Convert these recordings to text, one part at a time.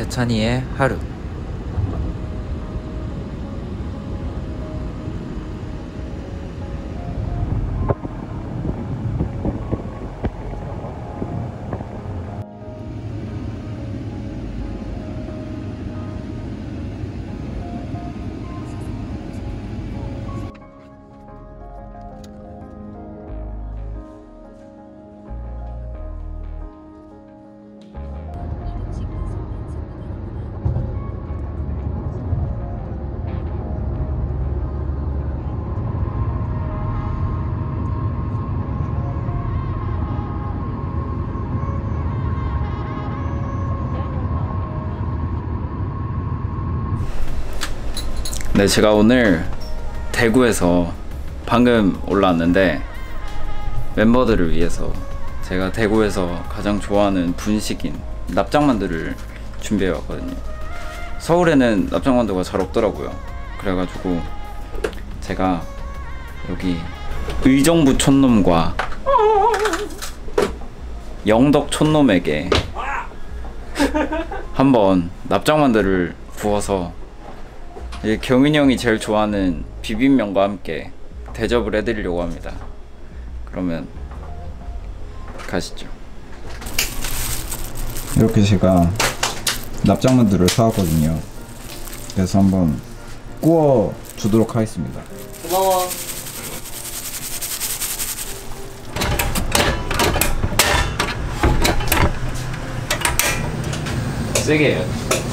재찬이의 하루 네 제가 오늘 대구에서 방금 올라왔는데 멤버들을 위해서 제가 대구에서 가장 좋아하는 분식인 납작만두를 준비해 왔거든요. 서울에는 납작만두가 잘 없더라고요. 그래가지고 제가 여기 의정부 촌놈과 영덕 촌놈에게 한번 납작만두를 구워서 이 경윤이 형이 제일 좋아하는 비빔면과 함께 대접을 해드리려고 합니다. 그러면 가시죠. 이렇게 제가 납작만두를 사왔거든요. 그래서 한번 구워 주도록 하겠습니다. 고마워. 세게 해요.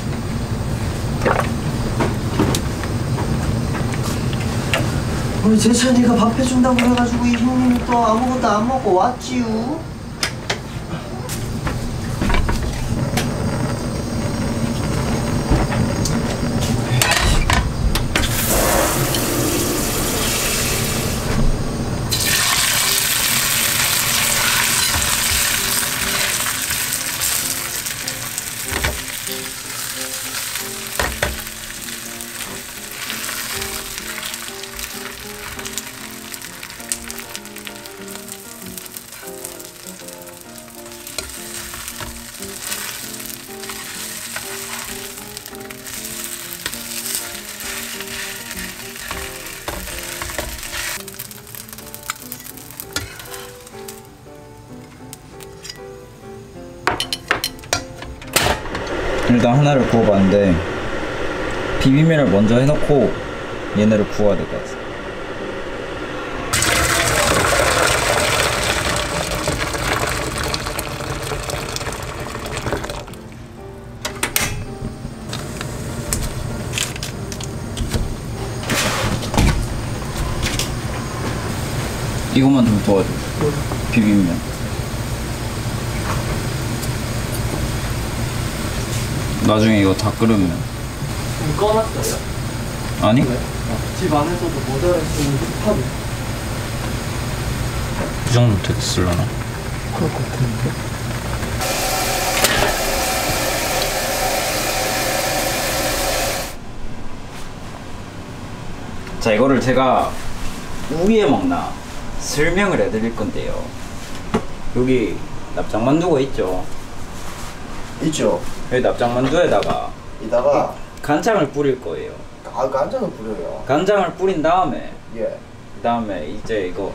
우리 재찬이가 밥 해준다고 그래가지고 이 형님이 또 아무것도 안 먹고 왔지요. 일단 하나를 구워봤는데 비빔면을 먼저 해놓고 얘네를 구워야 될 것 같아. 이것만 좀 도와줘. 비빔면. 나중에 이거 다 끓으면 꺼놨어요. 아니? 집 안에서도 모자랄 수 있는 힙합이 이 정도 됐을라나? 그럴 것 같은데. 자 이거를 제가 우위에 먹나 설명을 해드릴 건데요 여기 납작만두가 있죠 있죠. 여기 납작만두에다가 이다가 간장을 뿌릴 거예요 아 간장을 뿌려요. 간장을 뿌린 다음에 예. 그 다음에 이제 이거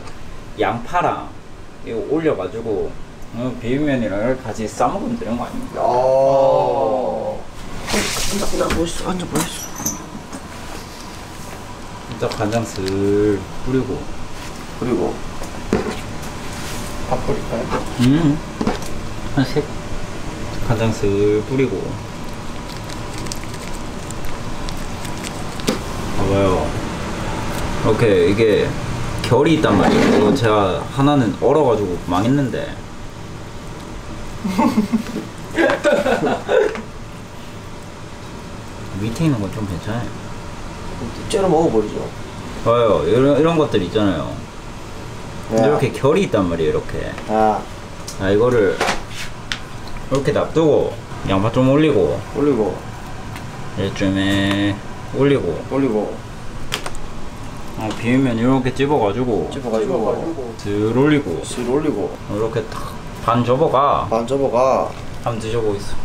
양파랑 이거 올려가지고 어, 비빔면이랑 같이 싸먹으면 되는 거 아닙니까? 어. 나, 나 멋있어. 완전 멋있어. 일단 간장 슬 뿌리고 그리고 파프리카요? 음. 한색 간장 슬 뿌리고. 봐봐요. 이렇게 이게 결이 있단 말이에요. 이거 제가 하나는 얼어가지고 망했는데. 밑에 있는 건 좀 괜찮아요. 째려 먹어버리죠. 봐요. 이런, 이런 것들 있잖아요. 네. 이렇게 결이 있단 말이에요 이렇게. 아. 아 이거를 이렇게 놔두고 양파 좀 올리고 올리고 이쯤에 올리고 올리고 어, 비빔면 이렇게 찝어가지고 찝어가지고 들 올리고 실 올리고 이렇게 탁반 접어가 반 접어가 한번 드셔보겠어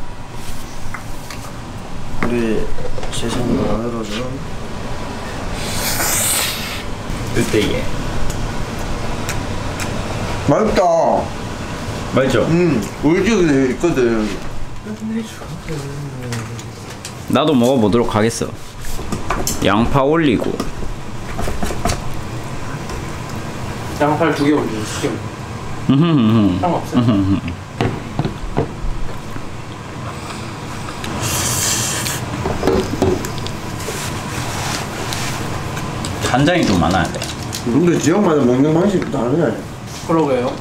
재찬이가 만들어줘. 1대2에 맛있다. 맞죠? 음, 울지게 있거든. 나도 먹어보도록 하겠어 양파 올리고 양파를 두개 두개. 음흠흠흠. 상관없어요. 간장이 좀 많아야 돼 근데 지역마다 먹는 방식이 다르네. 그러게요.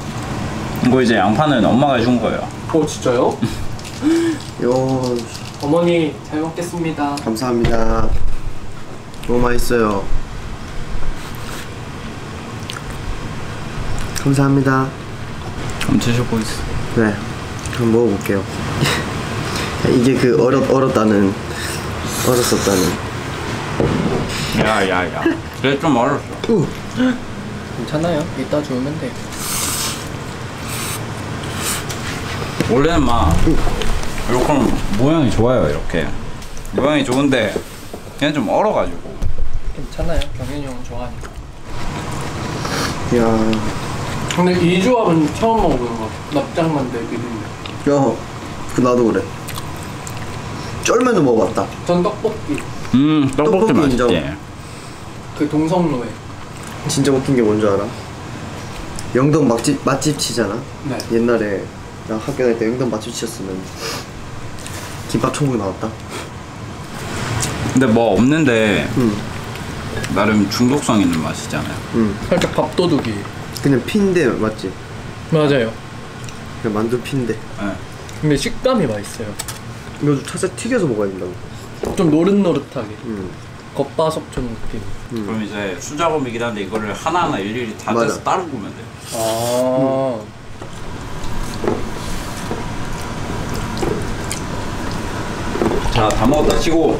이거 이제 양파는 엄마가 해준 거예요 오, 진짜요? 요, 어머니, 잘 먹겠습니다. 감사합니다. 너무 맛있어요. 감사합니다. 좀 드셔보겠어 네, 그럼 먹어볼게요. 이게 그 얼었 얼었다는 얼었었다는. 야야야 그래 좀 어렵어 괜찮아요. 이따 주우면 돼. 원래는 막 이렇게 모양이 좋아요 이렇게 모양이 좋은데 그냥 좀 얼어가지고 괜찮아요. 경현이 형 좋아하니까. 야, 근데 이 조합은 처음 먹어보는 거. 납작만대 비빔면. 야, 그 나도 그래. 쫄면도 먹어봤다. 전 떡볶이. 음 떡볶이 떡볶이 맛있지 인정. 그 동성로에. 진짜 웃긴 게 뭔지 알아? 영동 맛집 맛집 치잖아. 네. 옛날에 나 학교 다닐 때 맛집 치였으면 김밥 천국 나왔다. 근데 뭐 없는데 응, 나름 중독성 있는 맛이잖아요 응. 살짝 밥도둑이. 그냥 핀데 맞지? 맞아요. 그냥 만두 핀데. 네. 근데 식감이 맛있어요. 이거 좀 살짝 튀겨서 먹어야 된다고. 좀 노릇노릇하게. 응. 겉바속촉 느낌. 그럼 이제 수작업이긴 한데 이거를 하나하나 일일이 다 맞아. 떼서 따로 구면 돼 아. 자, 다 먹었다 치고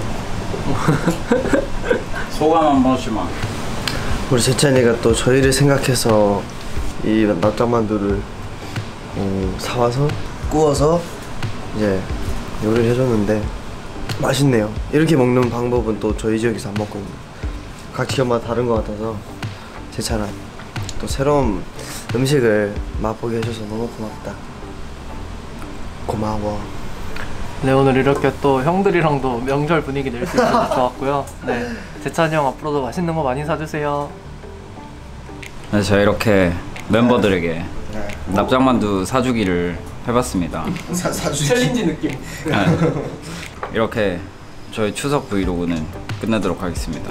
소감 한 번씩만 우리 재찬이가 또 저희를 생각해서 이 낙장만두를 어, 사와서 구워서 이제 요리를 해줬는데 맛있네요. 이렇게 먹는 방법은 또 저희 지역에서 안 먹거든요. 각 지역마다 다른 것 같아서 재찬아 또 새로운 음식을 맛보게 해줘서 너무 고맙다. 고마워. 네 오늘 이렇게 또 형들이랑도 명절 분위기 낼 수 있어서 좋았고요. 네 재찬이 형 앞으로도 맛있는 거 많이 사주세요. 네, 제가 이렇게 멤버들에게 납작만두 사주기를 해봤습니다 사 사주기. 챌린지 느낌. 네. 이렇게 저희 추석 브이로그는 끝내도록 하겠습니다